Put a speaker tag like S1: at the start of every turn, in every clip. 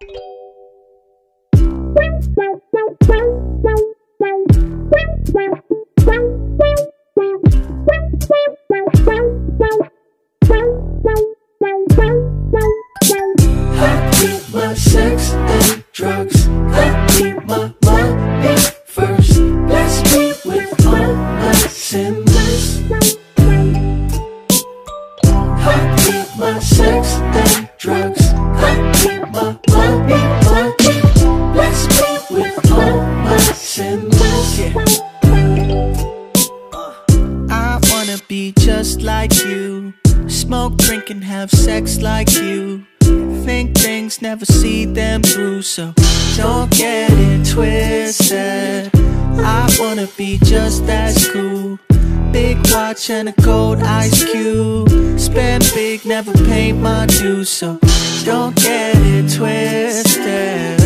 S1: Bye. And have sex like you
S2: Think things, never see them through So don't get it twisted I wanna be just as cool Big watch and a gold ice cube. Spend big, never pay my dues, so don't get it twisted.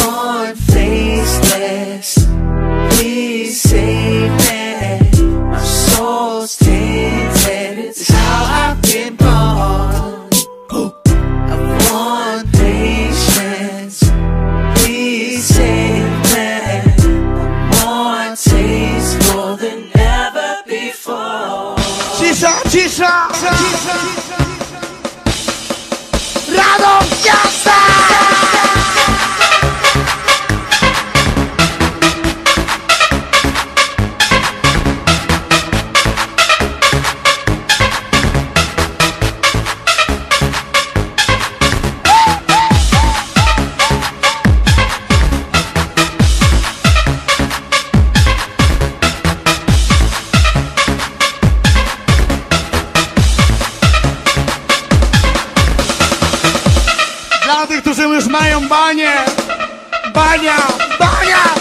S2: Born faceless, please save razem już mają banie. Bania, bania!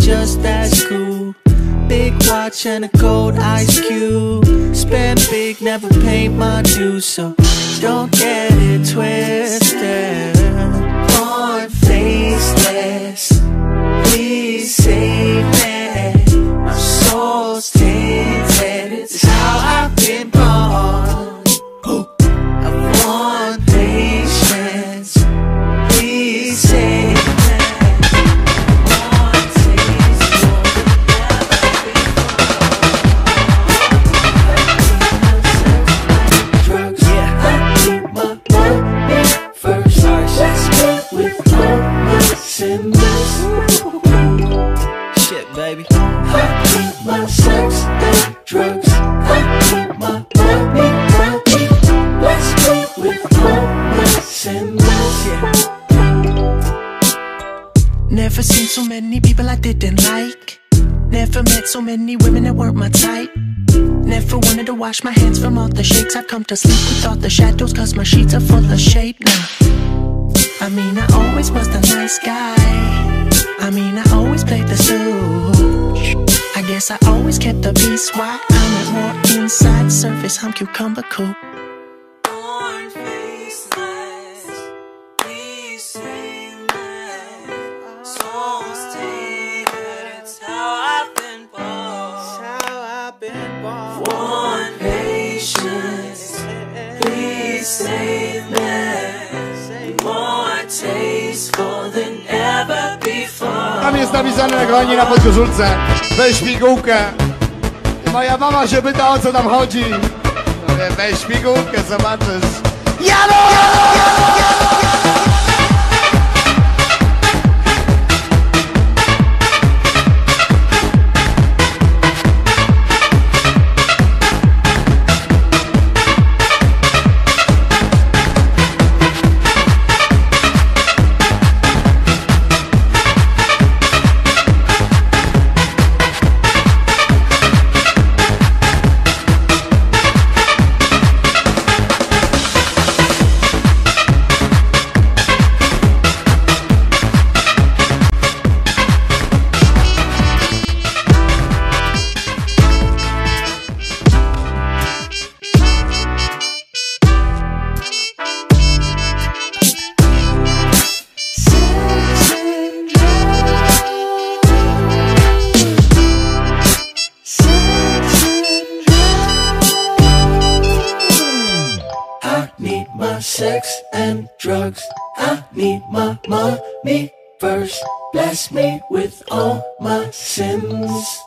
S2: Just as cool. Big watch and a gold ice cube. Spend big, never pay my dues, so don't get it twisted. Baby. I keep my sex and drugs. I keep my money, money. Let's get with all my symbols.
S3: Never seen so many people I didn't like. Never met so many women that weren't my type. Never wanted to wash my hands from all the shakes. I've come to sleep with all the shadows, cause my sheets are full of shade now. I mean, I always was the nice guy. I mean, I always played the stooge. I guess I always kept the peace. Why I'm at more inside surface, I'm cucumber cool.
S2: Born faceless, please save me. Soul's tainted, how I've been born. Born patience, please save me. More tasteful than ever before.
S1: Tam jest napisane na kochani na podkoszulce. Weź pigułkę. Moja mama się pyta o co tam chodzi. Weź pigułkę, zobaczysz. Jano!
S2: Sex and drugs. I need my money first. Bless me with all my sins.